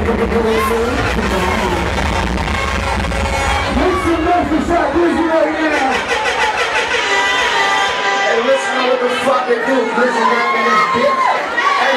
Make some noise right now. Listen to what the fuck they do. Listen in this bitch. Hey,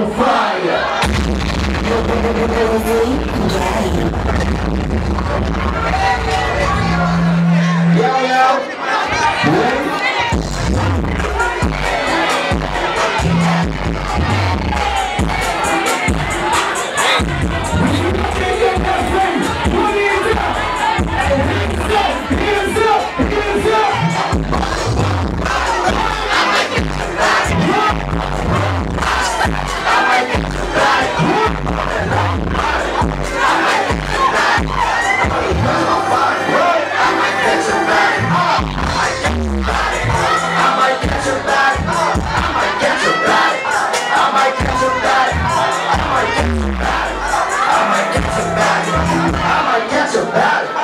on fire. Yo, yo. I'ma get you back. I'ma get you back.